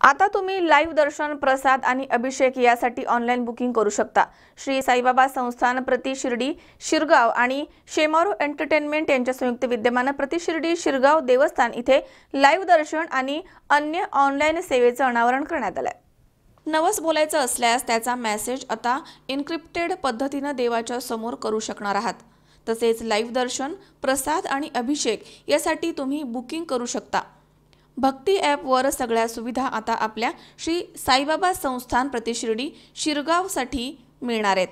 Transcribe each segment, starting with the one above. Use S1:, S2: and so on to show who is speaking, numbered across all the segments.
S1: आता तुम्ही लाईव्ह दर्शन प्रसाद आणि अभिषेक यासाठी ऑनलाईन बुकिंग करू शकता. श्री साईबाबा संस्थान प्रति शिर्डी शिरगाव आणि शेमारू एंटरटेनमेंट यांच्या संयुक्त विद्यमानं प्रति शिर्डी शिरगाव देवस्थान इथे लाईव्ह दर्शन आणि अन्य ऑनलाईन सेवेचं अनावरण करण्यात आलंय. नवस बोलायचं असल्यास त्याचा मेसेज आता इन्क्रिप्टेड पद्धतीनं देवाच्या समोर करू शकणार आहात. तसेच लाईव्ह दर्शन प्रसाद आणि अभिषेक यासाठी तुम्ही बुकिंग करू शकता. भक्ती ॲपवर सगळ्या सुविधा आता आपल्या श्री साईबाबा संस्थान प्रतिशिर्डी शिरगावसाठी मिळणार आहेत.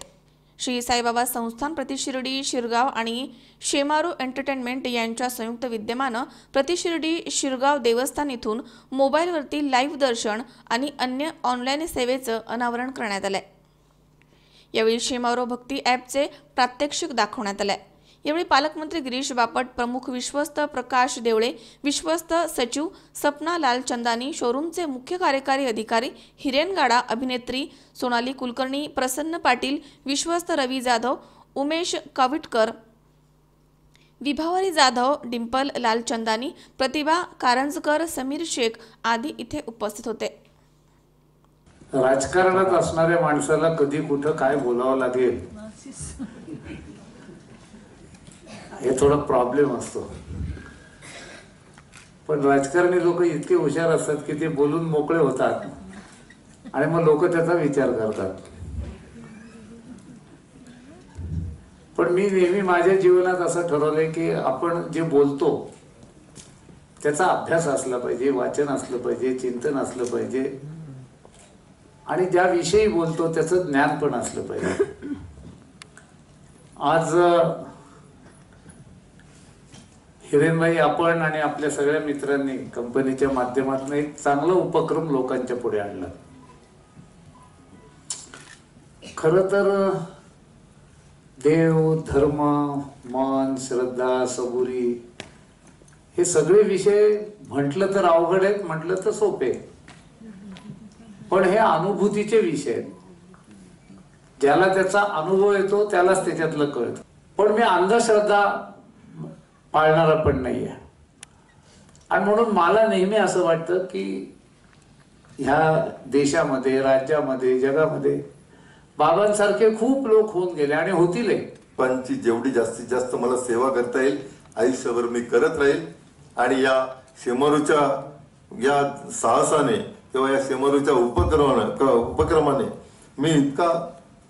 S1: श्री साईबाबा संस्थान प्रतिशिर्डी शिरगाव आणि शेमारू एंटरटेनमेंट यांच्या संयुक्त विद्यमानं प्रतिशिर्डी शिरगाव देवस्थान इथून मोबाईलवरती लाईव्ह दर्शन आणि अन्य ऑनलाईन सेवेचं अनावरण करण्यात आलं आहे यावेळी शेमारो भक्ती ॲपचे प्रात्यक्षिक दाखवण्यात आलं आहे यावेळी पालकमंत्री गिरीश बापट प्रमुख विश्वस्त प्रकाश देवळे विश्वस्त सचिव सपना लाल चंदानी शोरूमचे मुख्य कार्यकारी अधिकारी हिरेनगाडा अभिनेत्री सोनाली कुलकर्णी प्रसन्न पाटील विश्वस्त रवी जाधव उमेश काविटकर विभावरी जाधव डिंपल लालचंदानी प्रतिभा कारंजकर समीर शेख आदी इथे उपस्थित होते.
S2: राजकारणात असणाऱ्या माणसाला कधी कुठं काय बोलावं लागेल? हे थोडा प्रॉब्लेम असतो. पण राजकारणी लोक इतके हुशार असतात की ते बोलून मोकळे होतात. आणि मग लोक त्याचा विचार करतात. पण मी नेहमी माझ्या जीवनात असं ठरवलंय की आपण जे बोलतो त्याचा अभ्यास असला पाहिजे वाचन असलं पाहिजे चिंतन असलं पाहिजे. आणि ज्या विषयी बोलतो त्याचं ज्ञान पण असलं पाहिजे. आज हिरेनबाई आपण आणि आपल्या सगळ्या मित्रांनी कंपनीच्या माध्यमातून एक चांगला उपक्रम लोकांच्या पुढे आणला. खर तर देव धर्म मन श्रद्धा सबुरी हे सगळे विषय म्हटलं तर अवघड आहेत म्हटलं तर सोपे पण हे अनुभूतीचे विषय आहेत. ज्याला त्याचा अनुभव येतो त्यालाच त्याच्यातलं कळतं. पण मी अंधश्रद्धा पाळणारा पण नाहीये. आणि म्हणून मला नेहमी असं वाटतं की ह्या देशामध्ये राज्यामध्ये जगामध्ये बाबांसारखे खूप लोक होऊन गेले आणि होतील
S3: पंची जेवढी जास्तीत जास्त मला सेवा करता येईल आयुष्यभर मी करत राहील आणि या शेमारूच्या या साहसाने किंवा या शेमारूच्या उपक्रमाने उपक्रमाने मी इतका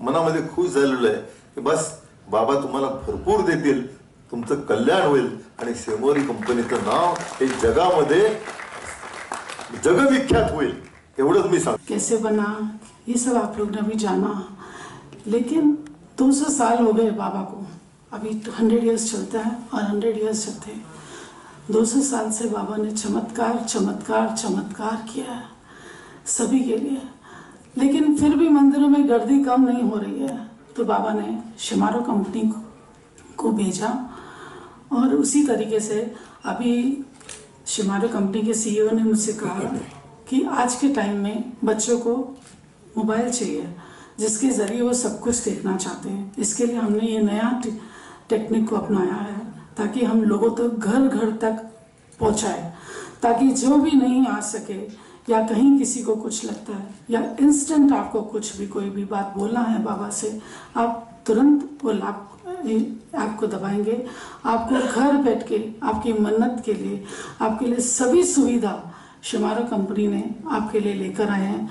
S3: मनामध्ये खुश झालेलो आहे की बस बाबा तुम्हाला भरपूर देतील. तुमचं कल्याण होईल. आणि शेमोरी कंपनीचं नाव हे जगामध्ये जगविख्यात होईल. एवढंच मी सांगतो.
S4: कैसे बना? ये सब आप लोग ने अभी जाना. लेकिन 200 साल हो गए बाबा को. अभी 100 इयर्स चलता है और 100 इयर्स चलते हैं. 200 साल से बाबा ने चमत्कार चमत्कार चमत्कार किया है सभी के लिए. लेकिन फिर भी मंदिरों में गर्दी कम नहीं हो रही है. तो बाबा ने शिमारो कंपनी को भेजा और उसी तरीके से अभी शिमारो कंपनी के सीईओ ने मुझसे कहा कि आज के टाइम में बच्चों को मोबाइल चाहिए, जिसके ज़रिए वो सब कुछ देखना चाहते हैं। इसके लिए हमने ये नया टेक्निक को अपनाया है, ताकि हम लोगों तक तो घर घर तक पहुँचाए, ताकि जो भी नहीं आ सके या कहीं किसी को कुछ लगता है, या इंस्टेंट आपको कुछ भी, कोई भी बात बोलना है बाबा से, आप तुरंत वो लाभ आपको दबाएँगे। आपको घर बैठ के, आपकी मन्नत के लिए, आपके लिए सभी सुविधा शिमारो कंपनी ने आपके लिए लेकर आए हैं।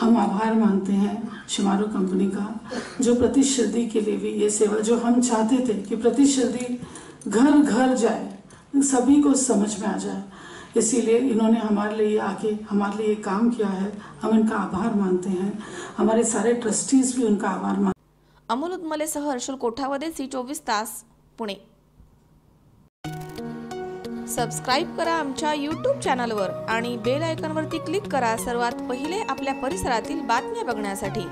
S4: हम आभार मानते हैं शिमारो कंपनी का, जो प्रतिश्रुति के लिए भी ये सेवा, जो हम चाहते थे कि प्रतिश्रुति घर घर जाए, सभी को समझ में आ जाए। इसीलिए इन्होंने हमारे लिए आके हमारे लिए काम किया है। हम इनका आभार मानते हैं। हमारे सारे ट्रस्टीज भी उनका आभार मानते
S1: अमोल उदमलेसह हर्षल कोठावदे सी चोवीस तास पुणे। सबस्क्राईब करा आमच्या यूट्यूब चॅनलवर आणि बेल आयकॉनवरती क्लिक करा सर्वात पहिले आपल्या परिसरातील बातम्या बघण्यासाठी.